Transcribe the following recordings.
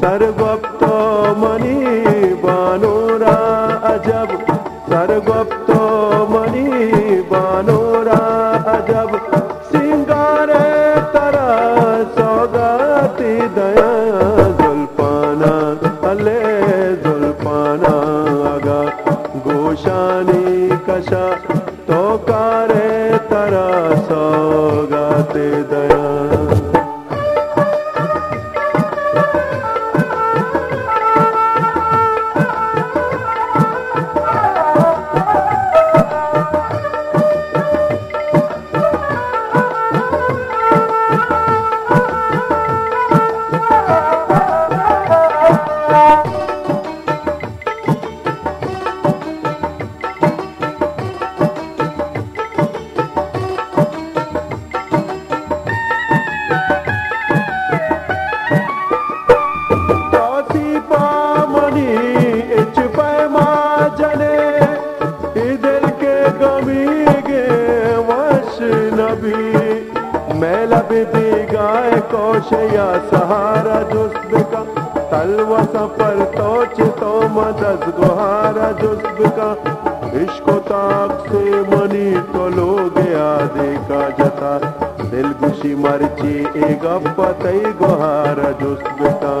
सौगाते दया सर्वप्तो मणि बानोरा अजब सर्वप्तो मणि बानोरा अजब सिंगारे तरा सौगाती दया जुल्फाना अले जुल्फाना आगा गोशानी कशा कोशया सहारा जुस्ब का, तलवा तोच तो मदद गुहारा जुस्ब का। ताक से मनी तो लोग आदे जता, दिल खुशी मर्ची एक पतई गुहारा जुस्ब का।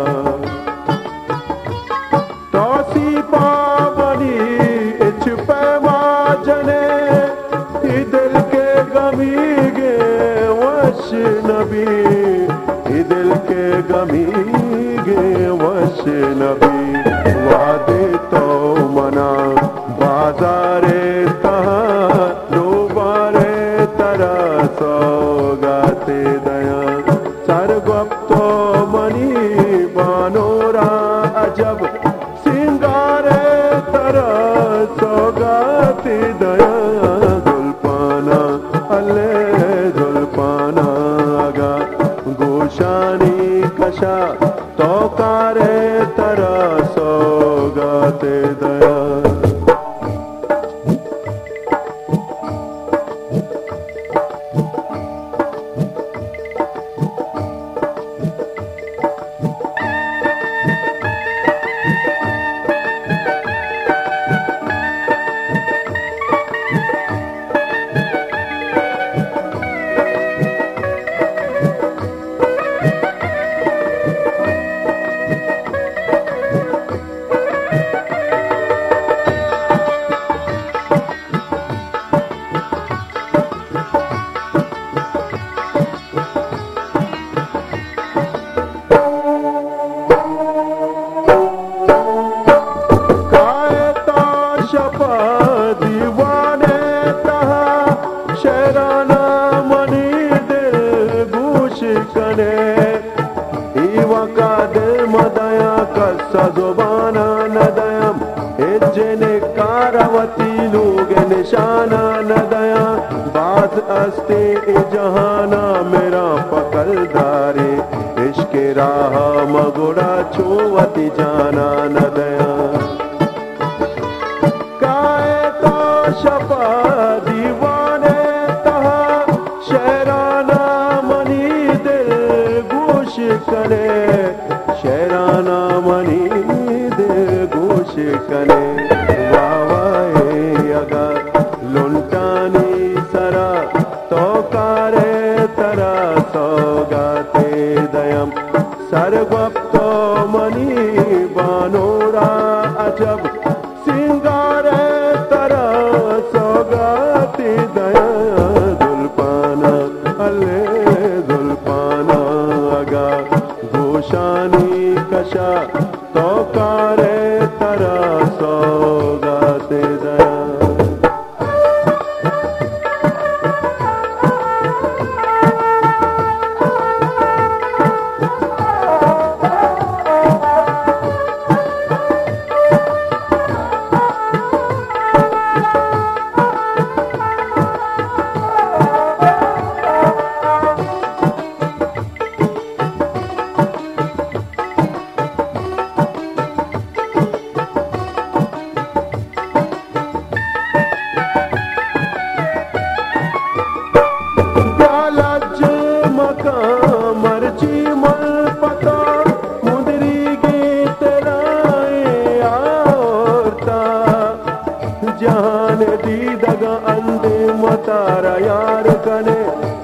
जने दिल के गमी के गमी गे वश नबी वादे तो मना। बाजारे तहा दोबारे तरा सौगाते। दया कशा तो कारे तरा सौगाते दया। मदया कस्सा जुबाना नदयम। इज्जने कारावती लोग निशाना नदया बात अस्ते जहाना मेरा गोश करे वावाए अगर लुंटानी सरा तो कारे तरा सौगाते दयम। सर्वप्तो मनी बानोरा अजब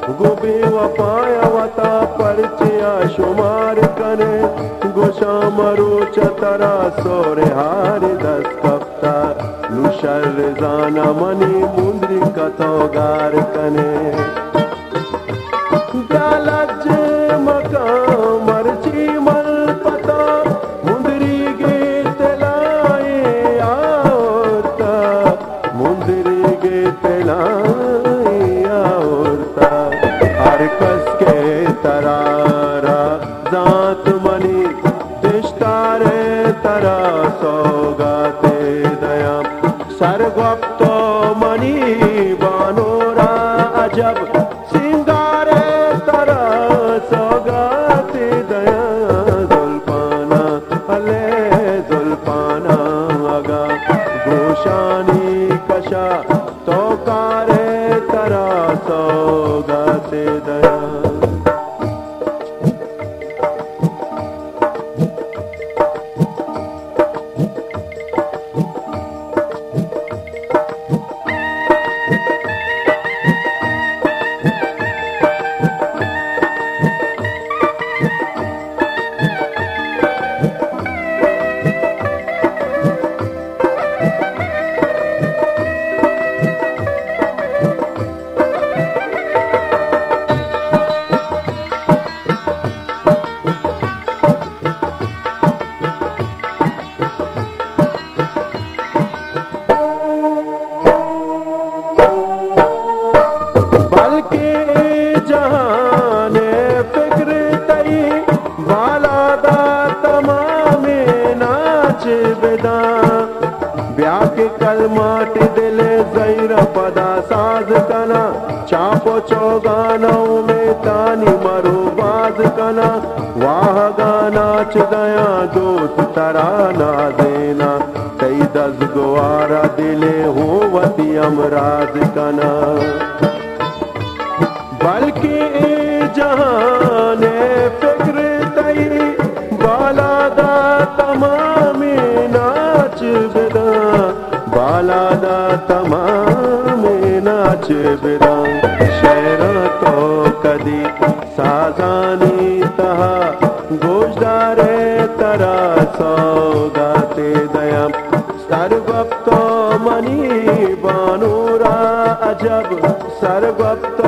बेवफायवता परिचया शुमार कने गोशामरो चतरा सोरे हार दस कप्ता लुशर जाना मनी मुंद्री कतो गार कने। गालज दात ब्याह के कल माट दिले जैर पदा साज कना। चापो चौगानों में तानी मरो बाज कना। वाह गाना च गया दोस्त तराना देना। कई दस गुआरा दिले होवती अमराज कना। बल्कि जहाने नाच शहर तो कदी साजानी तहा। गोजदारे तरा सौगाते दया सर्वप्त मनी बानूरा अजब। सर्वप्त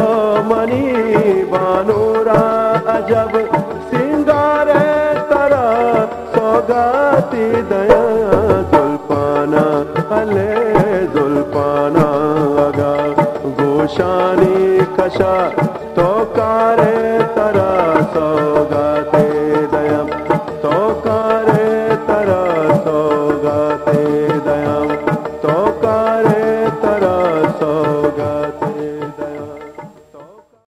मनी बानूरा अजब। सिंगारे तरा सौगाती दया कषा